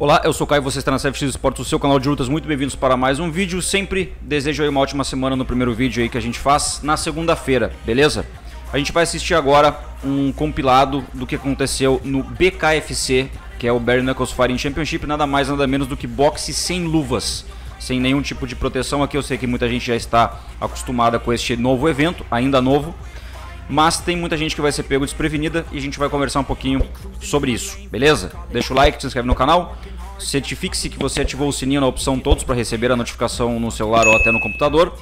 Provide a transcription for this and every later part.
Olá, eu sou o Caio, você está na CFX Esportes, o seu canal de lutas, muito bem-vindos para mais um vídeo. Sempre desejo aí uma ótima semana no primeiro vídeo aí que a gente faz na segunda-feira, beleza? A gente vai assistir agora um compilado do que aconteceu no BKFC, que é o Bare Knuckles Fighting Championship, nada mais nada menos do que boxe sem luvas, sem nenhum tipo de proteção. Aqui eu sei que muita gente já está acostumada com este novo evento, ainda novo, mas tem muita gente que vai ser pego desprevenida e a gente vai conversar um pouquinho sobre isso, beleza? Deixa o like, se inscreve no canal, certifique-se que você ativou o sininho na opção todos para receber a notificação no celular ou até no computador.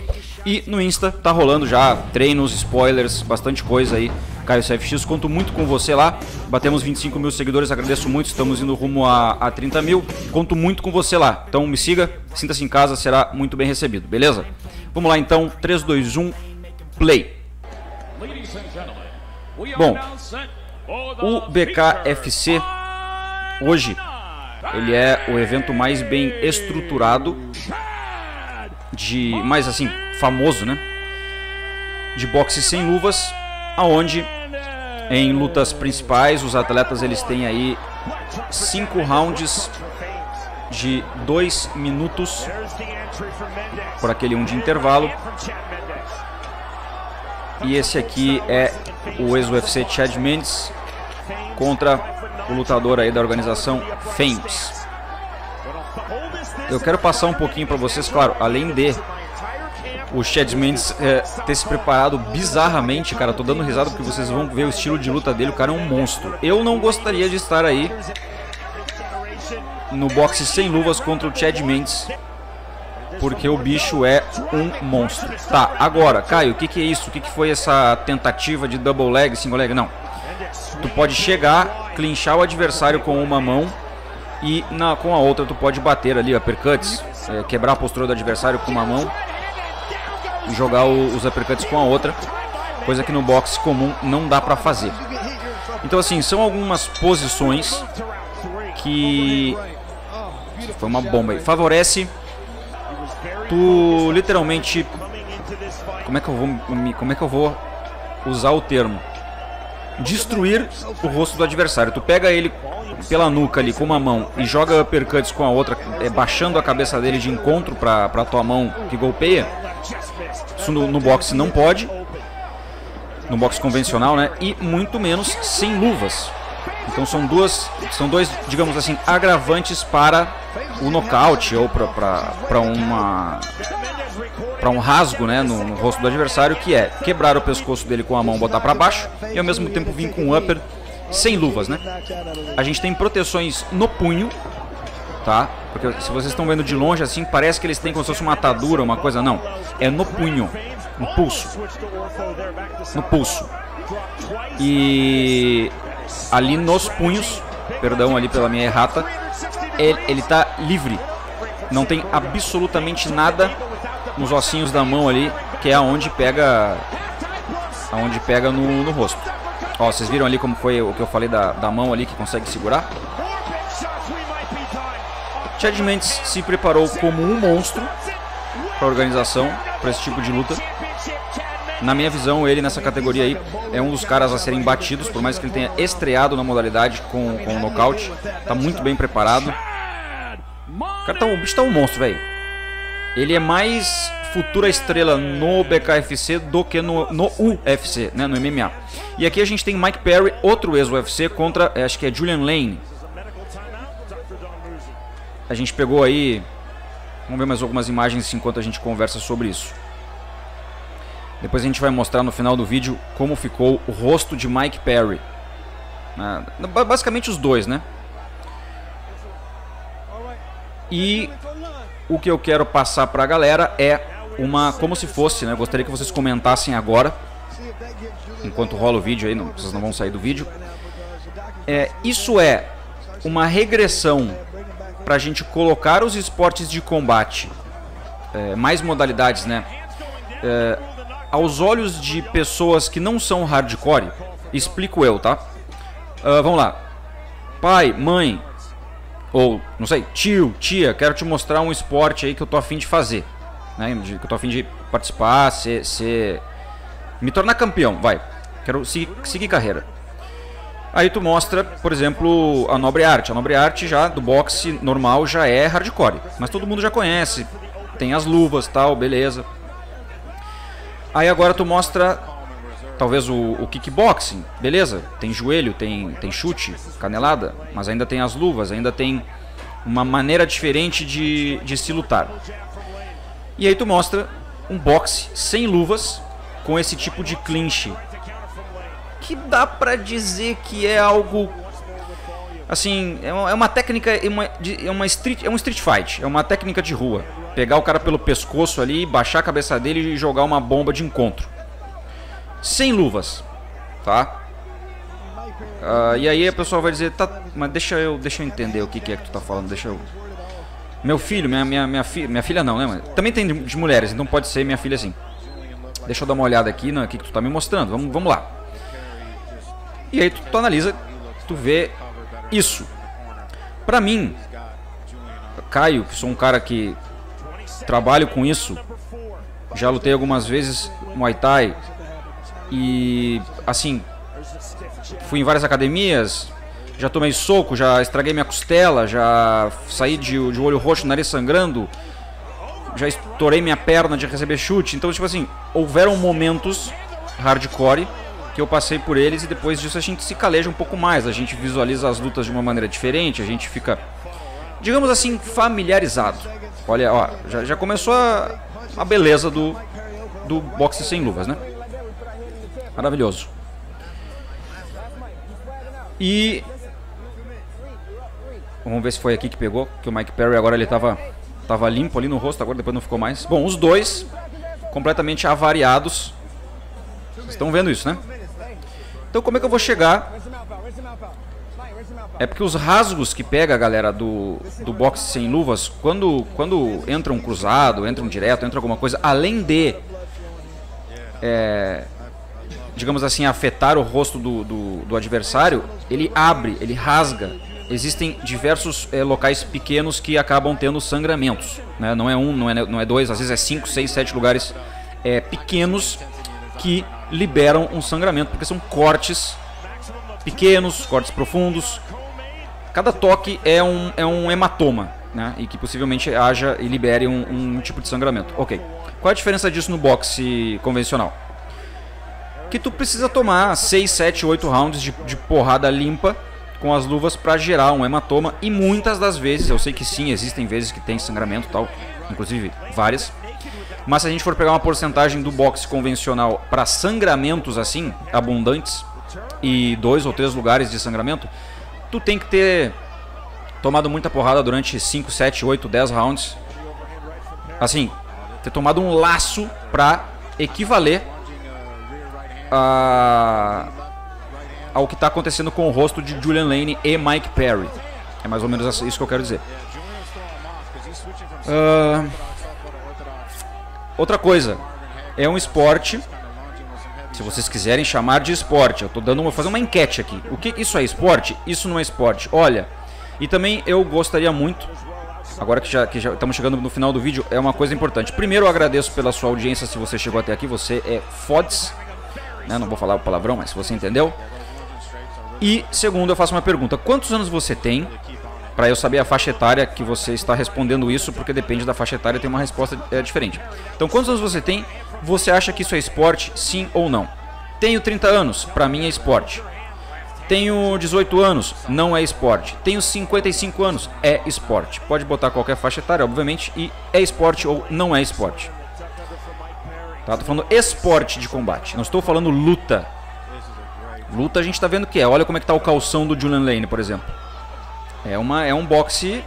E no Insta tá rolando já treinos, spoilers, bastante coisa aí. Caio CFX, conto muito com você lá. Batemos 25 mil seguidores, agradeço muito. Estamos indo rumo a, a 30 mil. Conto muito com você lá. Então me siga, sinta-se em casa, será muito bem recebido, beleza? Vamos lá então, 3, 2, 1, play. Bom, o BKFC hoje ele é o evento mais bem estruturado de mais assim famoso, né? De boxe sem luvas, aonde em lutas principais os atletas eles têm aí cinco rounds de dois minutos por aquele um de intervalo. E esse aqui é o ex-UFC Chad Mendes contra o lutador aí da organização Fames. Eu quero passar um pouquinho para vocês, claro, além de o Chad Mendes é, ter se preparado bizarramente, cara, tô dando risada porque vocês vão ver o estilo de luta dele, o cara é um monstro. Eu não gostaria de estar aí no boxe sem luvas contra o Chad Mendes, porque o bicho é um monstro. Tá, agora, Caio, o que, que é isso? O que, que foi essa tentativa de double leg, single leg? Não. Tu pode chegar, clinchar o adversário com uma mão e na, com a outra tu pode bater ali, uppercuts, é, quebrar a postura do adversário com uma mão e jogar o, os uppercuts com a outra, coisa que no boxe comum não dá pra fazer. Então assim, são algumas posições que foi uma bomba aí. Favorece tu literalmente como é que eu vou como é que eu vou usar o termo? Destruir o rosto do adversário. Tu pega ele pela nuca ali com uma mão e joga uppercuts com a outra, é, baixando a cabeça dele de encontro para pra tua mão que golpeia. Isso no, no boxe não pode. No boxe convencional, né? E muito menos sem luvas. Então são duas, são dois, digamos assim, agravantes para o nocaute ou para uma para um rasgo, né, no, no, rosto do adversário, que é quebrar o pescoço dele com a mão, botar para baixo e ao mesmo tempo vir com um upper sem luvas, né? A gente tem proteções no punho, tá? Porque se vocês estão vendo de longe assim, parece que eles têm como se fosse uma atadura, uma coisa não. É no punho, no pulso. No pulso. E ali nos punhos, perdão ali pela minha errata, ele, ele tá livre. Não tem absolutamente nada nos ossinhos da mão ali, que é aonde pega aonde pega no, no rosto. Ó, vocês viram ali como foi o que eu falei da, da mão ali que consegue segurar? Chad Mendes se preparou como um monstro para a organização, para esse tipo de luta. Na minha visão, ele nessa categoria aí é um dos caras a serem batidos, por mais que ele tenha estreado na modalidade com, com o nocaute. Tá muito bem preparado. Cara tá, o bicho tá um monstro, velho. Ele é mais futura estrela no BKFC do que no, no UFC, né, no MMA. E aqui a gente tem Mike Perry, outro ex-UFC, contra, é, acho que é Julian Lane. A gente pegou aí, vamos ver mais algumas imagens enquanto a gente conversa sobre isso. Depois a gente vai mostrar no final do vídeo como ficou o rosto de Mike Perry. Né? Basicamente os dois, né? E o que eu quero passar para a galera é uma como se fosse, né? Gostaria que vocês comentassem agora, enquanto rola o vídeo aí, não, vocês não vão sair do vídeo. É, isso é uma regressão para a gente colocar os esportes de combate, é, mais modalidades, né? É, aos olhos de pessoas que não são hardcore, explico eu, tá? Uh, vamos lá. Pai, mãe, ou não sei, tio, tia, quero te mostrar um esporte aí que eu tô afim de fazer. Né? que eu tô afim de participar, ser, ser. me tornar campeão, vai. Quero seguir, seguir carreira. Aí tu mostra, por exemplo, a Nobre Arte. A Nobre Arte já do boxe normal já é hardcore, mas todo mundo já conhece. Tem as luvas, tal, beleza. Aí agora tu mostra talvez o, o, kickboxing, beleza? Tem joelho, tem, tem chute, canelada, mas ainda tem as luvas, ainda tem uma maneira diferente de, de se lutar. E aí tu mostra um boxe sem luvas com esse tipo de clinch que dá para dizer que é algo assim, é uma, é técnica, é uma, é uma street, é um street fight, é uma técnica de rua. Pegar o cara pelo pescoço ali, baixar a cabeça dele e jogar uma bomba de encontro. Sem luvas, tá? Uh, e aí a pessoa vai dizer, tá, mas deixa eu, deixa eu entender o que, que é que tu tá falando, deixa eu... Meu filho, minha, minha, minha, minha filha não, né? Mas também tem de, de, mulheres, então pode ser minha filha assim. Deixa eu dar uma olhada aqui no que, que tu tá me mostrando, vamos, vamos lá. E aí tu, tu analisa, tu vê isso. Pra mim, Caio, que sou um cara que trabalho com isso, já lutei algumas vezes Muay Thai e assim, fui em várias academias, já tomei soco, já estraguei minha costela, já saí de, de olho roxo, nariz sangrando, já estourei minha perna de receber chute. Então, tipo assim, houveram momentos hardcore que eu passei por eles e depois disso a gente se caleja um pouco mais, a gente visualiza as lutas de uma maneira diferente, a gente fica, digamos assim, familiarizado. Olha, ó, já, já começou a, a beleza do, do boxe sem luvas, né? Maravilhoso. E vamos ver se foi aqui que pegou, que o Mike Perry agora ele tava tava limpo ali no rosto, agora depois não ficou mais. Bom, os dois completamente avariados. Vocês estão vendo isso, né? Então como é que eu vou chegar? É porque os rasgos que pega a galera do, do boxe sem luvas, quando, quando entra um cruzado, entra um direto, entra alguma coisa, além de, é, digamos assim, afetar o rosto do, do, do, adversário, ele abre, ele rasga. Existem diversos é, locais pequenos que acabam tendo sangramentos. Né? Não é um, não é, não é dois, às vezes é cinco, seis, sete lugares é, pequenos que liberam um sangramento, porque são cortes pequenos, cortes profundos. Cada toque é um, é um hematoma, né? E que possivelmente haja e libere um, um tipo de sangramento. Ok. Qual a diferença disso no boxe convencional? Que tu precisa tomar 6, 7, 8 rounds de, de porrada limpa com as luvas para gerar um hematoma e muitas das vezes, eu sei que sim, existem vezes que tem sangramento tal, inclusive várias, mas se a gente for pegar uma porcentagem do boxe convencional para sangramentos assim, abundantes, e dois ou três lugares de sangramento, tu tem que ter tomado muita porrada durante 5, 7, 8, 10 rounds. Assim, ter tomado um laço para equivaler a, ao que está acontecendo com o rosto de Julian Lane e Mike Perry. É mais ou menos isso que eu quero dizer. Uh, Outra coisa, é um esporte. Se vocês quiserem chamar de esporte, eu estou dando uma fazer uma enquete aqui. O que isso é esporte? Isso não é esporte. Olha, e também eu gostaria muito Agora que já, que já estamos chegando no final do vídeo, é uma coisa importante. Primeiro, eu agradeço pela sua audiência. Se você chegou até aqui, você é fodes. Né? Não vou falar o palavrão, mas você entendeu. E segundo, eu faço uma pergunta: quantos anos você tem? para eu saber a faixa etária que você está respondendo isso, porque depende da faixa etária, tem uma resposta é, diferente. Então, quantos anos você tem? Você acha que isso é esporte, sim ou não? Tenho 30 anos, para mim é esporte. Tenho 18 anos, não é esporte. Tenho 55 anos, é esporte. Pode botar qualquer faixa etária, obviamente, e é esporte ou não é esporte. Tá? Tô falando esporte de combate, não estou falando luta. Luta a gente está vendo que é. Olha como é que tá o calção do Julian Lane, por exemplo. É, uma, é um boxe.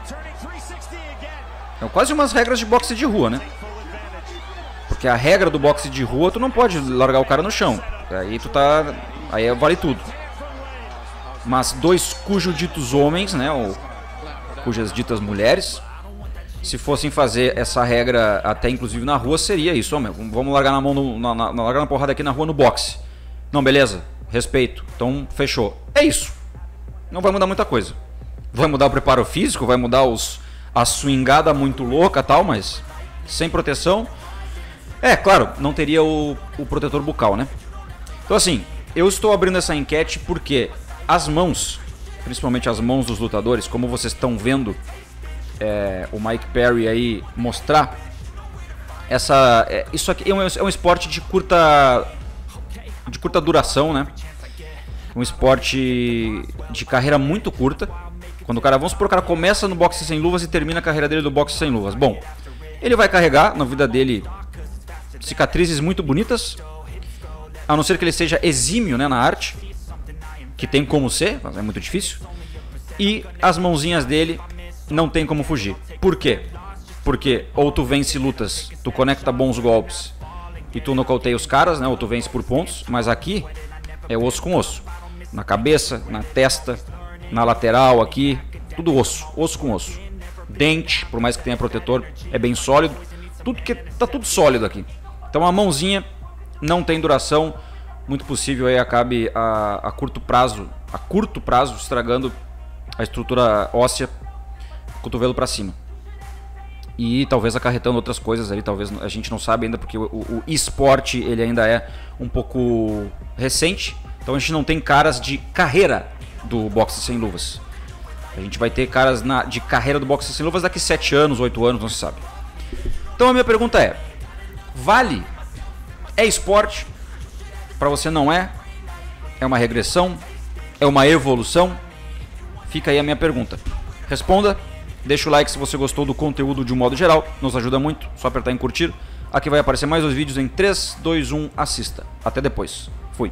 É quase umas regras de boxe de rua, né? Porque a regra do boxe de rua, tu não pode largar o cara no chão. Aí tu tá. Aí vale tudo. Mas dois cujos ditos homens, né? Ou cujas ditas mulheres, se fossem fazer essa regra até inclusive na rua, seria isso, homem. Vamos largar na mão no, na, na, largar na porrada aqui na rua no boxe. Não, beleza, respeito. Então fechou. É isso. Não vai mudar muita coisa. Vai mudar o preparo físico, vai mudar os, a swingada muito louca tal, mas sem proteção. É, claro, não teria o, o protetor bucal, né? Então assim, eu estou abrindo essa enquete porque as mãos, principalmente as mãos dos lutadores, como vocês estão vendo é, o Mike Perry aí mostrar, essa, é, isso aqui é um, é um esporte de curta, de curta duração, né? Um esporte de carreira muito curta. Quando o cara, vamos supor, o cara começa no boxe sem luvas e termina a carreira dele do boxe sem luvas. Bom, ele vai carregar na vida dele cicatrizes muito bonitas, a não ser que ele seja exímio né, na arte, que tem como ser, mas é muito difícil. E as mãozinhas dele não tem como fugir. Por quê? Porque ou tu vence lutas, tu conecta bons golpes e tu nocauteia os caras, né? Ou tu vence por pontos, mas aqui é osso com osso. Na cabeça, na testa, na lateral aqui, tudo osso, osso com osso. Dente, por mais que tenha protetor, é bem sólido. Tudo que tá tudo sólido aqui. Então a mãozinha não tem duração, muito possível aí acabe a, a curto prazo, a curto prazo estragando a estrutura óssea, cotovelo para cima. E talvez acarretando outras coisas ali, talvez a gente não sabe ainda porque o, o esporte ele ainda é um pouco recente, então a gente não tem caras de carreira do boxe sem luvas. A gente vai ter caras na, de carreira do boxe sem luvas daqui 7 anos, 8 anos, não se sabe. Então a minha pergunta é: Vale? É esporte? Para você não é? É uma regressão? É uma evolução? Fica aí a minha pergunta. Responda, deixa o like se você gostou do conteúdo de um modo geral, nos ajuda muito, só apertar em curtir. Aqui vai aparecer mais os vídeos em 3, 2, 1, assista. Até depois. Fui.